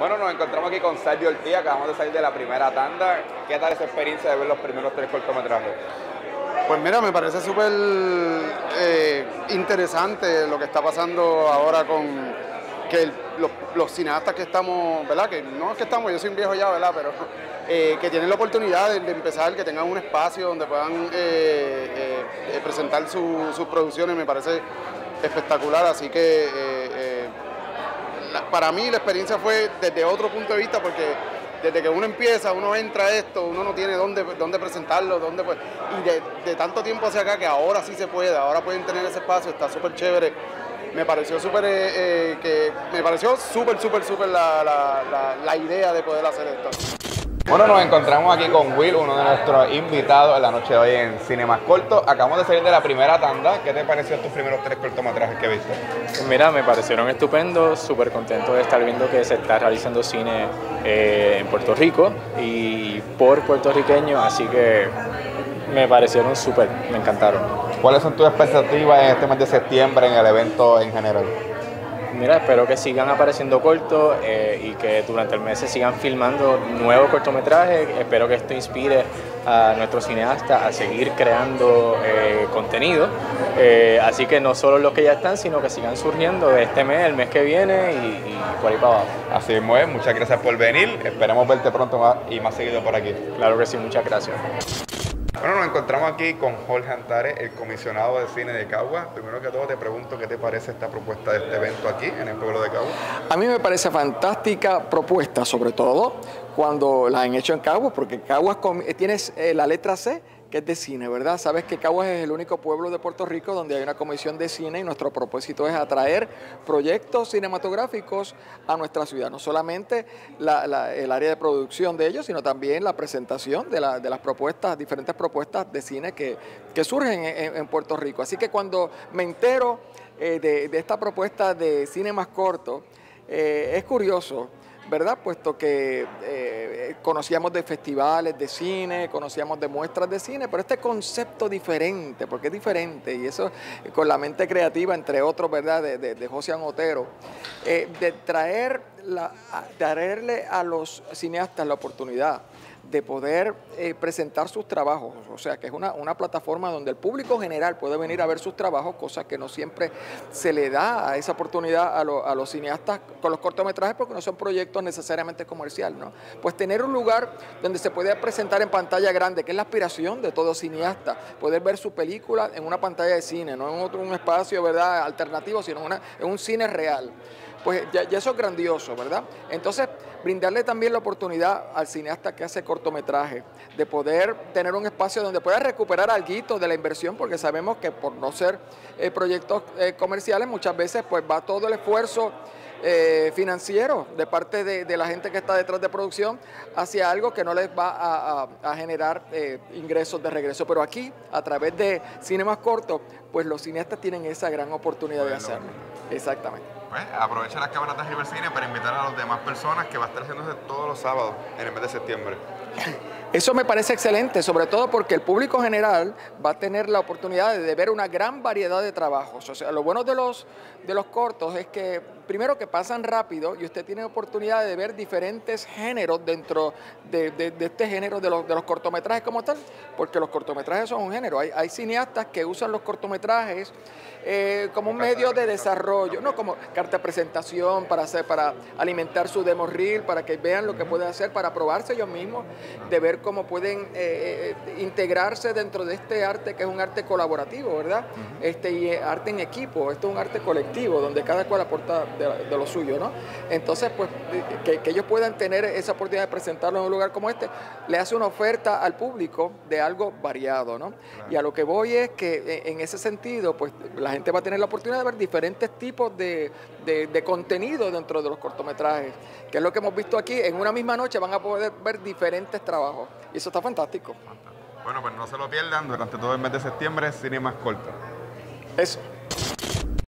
Bueno, nos encontramos aquí con Sergio Ortiz, acabamos de salir de la primera tanda. ¿Qué tal esa experiencia de ver los primeros tres cortometrajes? Pues mira, me parece súper eh, interesante lo que está pasando ahora con que los, cineastas que estamos, ¿verdad? Que no es que estamos, yo soy un viejo ya, ¿verdad? Pero eh, que tienen la oportunidad de, empezar, que tengan un espacio donde puedan eh, presentar sus producciones, me parece espectacular. Así que para mí la experiencia fue desde otro punto de vista porque desde que uno empieza, uno entra a esto, uno no tiene dónde, dónde presentarlo, dónde pues, y de, tanto tiempo hacia acá que ahora sí se puede, ahora pueden tener ese espacio, está súper chévere. Me pareció súper, eh, eh, que me pareció súper, súper, súper la, la idea de poder hacer esto. Bueno, nos encontramos aquí con Will, uno de nuestros invitados en la noche de hoy en Cine Más Corto. Acabamos de salir de la primera tanda. ¿Qué te parecieron tus primeros tres cortometrajes que viste? Pues mira, me parecieron estupendos, súper contento de estar viendo que se está realizando cine eh, en Puerto Rico y por puertorriqueños, así que me parecieron súper, me encantaron. ¿Cuáles son tus expectativas en este mes de septiembre en el evento en general? Mira, espero que sigan apareciendo cortos eh, y que durante el mes se sigan filmando nuevos cortometrajes. Espero que esto inspire a nuestros cineastas a seguir creando eh, contenido. Eh, así que no solo los que ya están, sino que sigan surgiendo este mes, el mes que viene y, por ahí para abajo. Así es, muchas gracias por venir. Esperemos verte pronto más y más seguido por aquí. Claro que sí, muchas gracias. Encontramos aquí con Jorge Antares, el comisionado de cine de Cagua. Primero que todo te pregunto qué te parece esta propuesta de este evento aquí en el pueblo de Cagua. A mí me parece fantástica propuesta, sobre todo cuando la han hecho en Cagua, porque Cagua tiene eh, la letra C que es de cine, ¿verdad? Sabes que Caguas es el único pueblo de Puerto Rico donde hay una comisión de cine y nuestro propósito es atraer proyectos cinematográficos a nuestra ciudad. No solamente el área de producción de ellos, sino también la presentación de, las propuestas, diferentes propuestas de cine que, surgen en, Puerto Rico. Así que cuando me entero eh, de, esta propuesta de cine más corto, eh, es curioso ¿verdad? Puesto que eh, conocíamos de festivales de cine, conocíamos de muestras de cine, pero este concepto diferente, porque es diferente, y eso con la mente creativa, entre otros, ¿verdad?, de, José Otero, eh, de traer la, traerle a los cineastas la oportunidad de poder eh, presentar sus trabajos, o sea que es una, plataforma donde el público general puede venir a ver sus trabajos, cosa que no siempre se le da a esa oportunidad a, los cineastas con los cortometrajes porque no son proyectos necesariamente comerciales, ¿no? Pues tener un lugar donde se puede presentar en pantalla grande, que es la aspiración de todo cineasta, poder ver su película en una pantalla de cine, no en otro un espacio ¿verdad? alternativo, sino en un cine real pues ya, eso es grandioso, ¿verdad? Entonces, brindarle también la oportunidad al cineasta que hace cortometraje de poder tener un espacio donde pueda recuperar algo de la inversión, porque sabemos que por no ser eh, proyectos eh, comerciales, muchas veces pues va todo el esfuerzo eh, financiero de parte de, la gente que está detrás de producción hacia algo que no les va a, generar ingresos de regreso. Pero aquí, a través de cine más corto, pues los cineastas tienen esa gran oportunidad de hacerlo. Exactamente pues, aprovecha las cámaras de River Cine para invitar a las demás personas que va a estar haciéndose todos los sábados en el mes de septiembre. Eso me parece excelente, sobre todo porque el público general va a tener la oportunidad de ver una gran variedad de trabajos. O sea, lo bueno de los, de los cortos es que, primero, que pasan rápido y usted tiene oportunidad de ver diferentes géneros dentro de, este género de los, de los, cortometrajes como tal, porque los cortometrajes son un género. Hay, hay cineastas que usan los cortometrajes eh, como un medio de desarrollo, no como carta de presentación para hacer, para alimentar su demo reel, para que vean lo que pueden hacer, para probarse ellos mismos, de ver cómo pueden eh, eh, integrarse dentro de este arte que es un arte colaborativo, ¿verdad? Este y arte en equipo, esto es un arte colectivo donde cada cual aporta de, lo suyo, ¿no? Entonces, pues que, ellos puedan tener esa oportunidad de presentarlo en un lugar como este, le hace una oferta al público de algo variado, ¿no? Y a lo que voy es que en ese sentido, pues la gente va a tener la oportunidad de ver diferentes tipos de, contenido dentro de los cortometrajes, que es lo que hemos visto aquí. En una misma noche van a poder ver diferentes trabajos y eso está fantástico. Bueno, pues no se lo pierdan durante todo el mes de septiembre, Cine Más Corto. Eso.